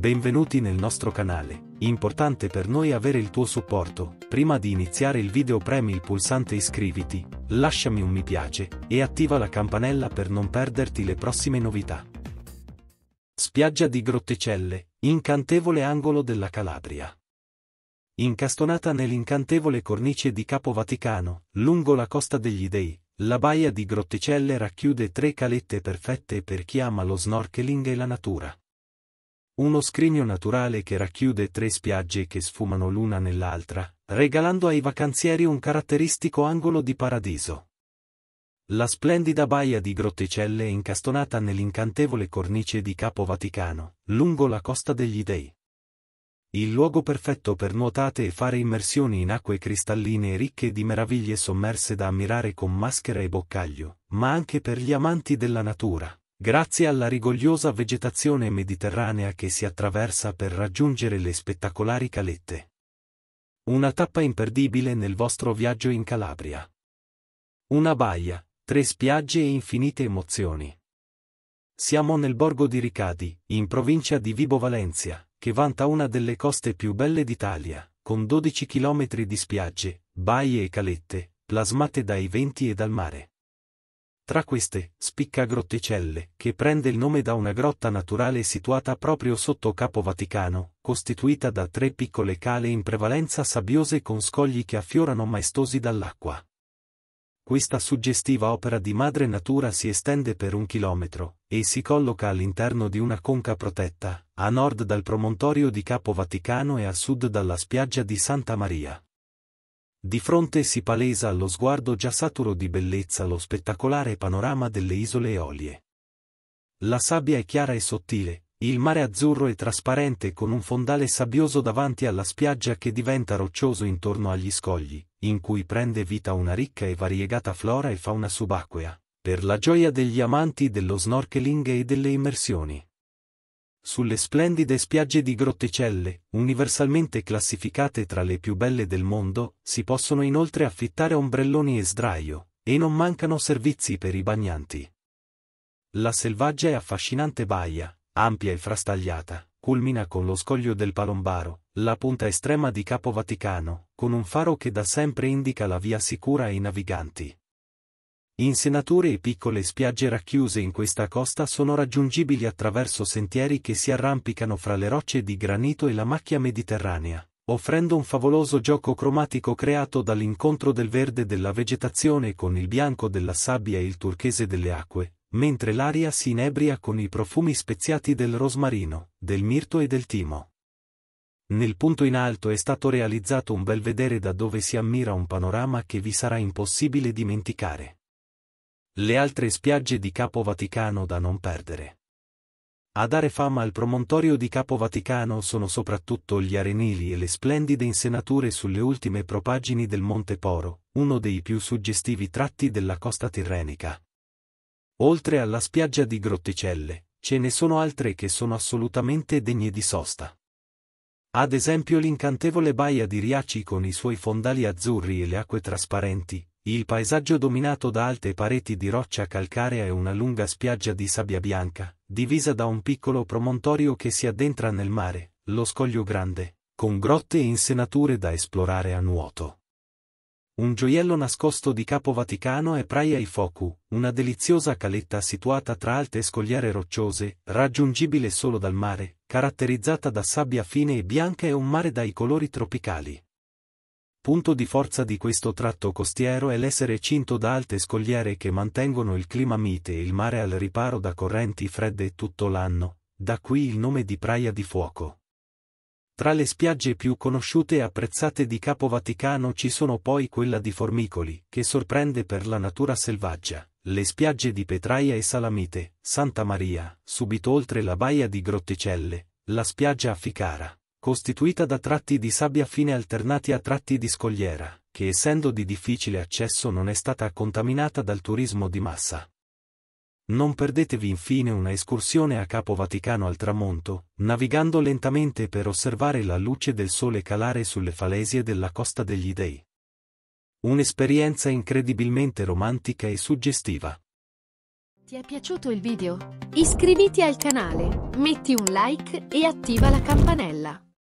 Benvenuti nel nostro canale, importante per noi avere il tuo supporto, prima di iniziare il video premi il pulsante iscriviti, lasciami un mi piace, e attiva la campanella per non perderti le prossime novità. Spiaggia di Grotticelle, incantevole angolo della Calabria. Incastonata nell'incantevole cornice di Capo Vaticano, lungo la costa degli Dei, la baia di Grotticelle racchiude tre calette perfette per chi ama lo snorkeling e la natura. Uno scrigno naturale che racchiude tre spiagge che sfumano l'una nell'altra, regalando ai vacanzieri un caratteristico angolo di paradiso. La splendida baia di Grotticelle è incastonata nell'incantevole cornice di Capo Vaticano, lungo la costa degli Dei. Il luogo perfetto per nuotate e fare immersioni in acque cristalline ricche di meraviglie sommerse da ammirare con maschera e boccaglio, ma anche per gli amanti della natura grazie alla rigogliosa vegetazione mediterranea che si attraversa per raggiungere le spettacolari calette. Una tappa imperdibile nel vostro viaggio in Calabria. Una baia, tre spiagge e infinite emozioni. Siamo nel borgo di Ricadi, in provincia di Vibo Valencia, che vanta una delle coste più belle d'Italia, con 12 km di spiagge, baie e calette, plasmate dai venti e dal mare. Tra queste, spicca Grotticelle, che prende il nome da una grotta naturale situata proprio sotto Capo Vaticano, costituita da tre piccole cale in prevalenza sabbiose con scogli che affiorano maestosi dall'acqua. Questa suggestiva opera di madre natura si estende per un chilometro, e si colloca all'interno di una conca protetta, a nord dal promontorio di Capo Vaticano e a sud dalla spiaggia di Santa Maria. Di fronte si palesa allo sguardo già saturo di bellezza lo spettacolare panorama delle isole Eolie. La sabbia è chiara e sottile, il mare azzurro e trasparente con un fondale sabbioso davanti alla spiaggia che diventa roccioso intorno agli scogli, in cui prende vita una ricca e variegata flora e fauna subacquea, per la gioia degli amanti dello snorkeling e delle immersioni. Sulle splendide spiagge di Grotticelle, universalmente classificate tra le più belle del mondo, si possono inoltre affittare ombrelloni e sdraio, e non mancano servizi per i bagnanti. La selvaggia e affascinante baia, ampia e frastagliata, culmina con lo scoglio del Palombaro, la punta estrema di Capo Vaticano, con un faro che da sempre indica la via sicura ai naviganti. Insenature e piccole spiagge racchiuse in questa costa sono raggiungibili attraverso sentieri che si arrampicano fra le rocce di granito e la macchia mediterranea, offrendo un favoloso gioco cromatico creato dall'incontro del verde della vegetazione con il bianco della sabbia e il turchese delle acque, mentre l'aria si inebria con i profumi speziati del rosmarino, del mirto e del timo. Nel punto in alto è stato realizzato un bel vedere da dove si ammira un panorama che vi sarà impossibile dimenticare. Le altre spiagge di Capo Vaticano da non perdere. A dare fama al promontorio di Capo Vaticano sono soprattutto gli arenili e le splendide insenature sulle ultime propagini del Monte Poro, uno dei più suggestivi tratti della costa tirrenica. Oltre alla spiaggia di Grotticelle, ce ne sono altre che sono assolutamente degne di sosta. Ad esempio l'incantevole baia di Riaci con i suoi fondali azzurri e le acque trasparenti, il paesaggio dominato da alte pareti di roccia calcarea e una lunga spiaggia di sabbia bianca, divisa da un piccolo promontorio che si addentra nel mare, lo scoglio grande, con grotte e insenature da esplorare a nuoto. Un gioiello nascosto di Capo Vaticano è Praia i Focu, una deliziosa caletta situata tra alte scogliere rocciose, raggiungibile solo dal mare, caratterizzata da sabbia fine e bianca e un mare dai colori tropicali. Punto di forza di questo tratto costiero è l'essere cinto da alte scogliere che mantengono il clima mite e il mare al riparo da correnti fredde tutto l'anno, da qui il nome di Praia di Fuoco. Tra le spiagge più conosciute e apprezzate di Capo Vaticano ci sono poi quella di Formicoli, che sorprende per la natura selvaggia, le spiagge di Petraia e Salamite, Santa Maria, subito oltre la baia di Grotticelle, la spiaggia a Ficara, costituita da tratti di sabbia fine alternati a tratti di scogliera, che essendo di difficile accesso non è stata contaminata dal turismo di massa. Non perdetevi infine una escursione a Capo Vaticano al tramonto, navigando lentamente per osservare la luce del sole calare sulle falesie della costa degli Dei. Un'esperienza incredibilmente romantica e suggestiva. Ti è piaciuto il video? Iscriviti al canale, metti un like e attiva la campanella.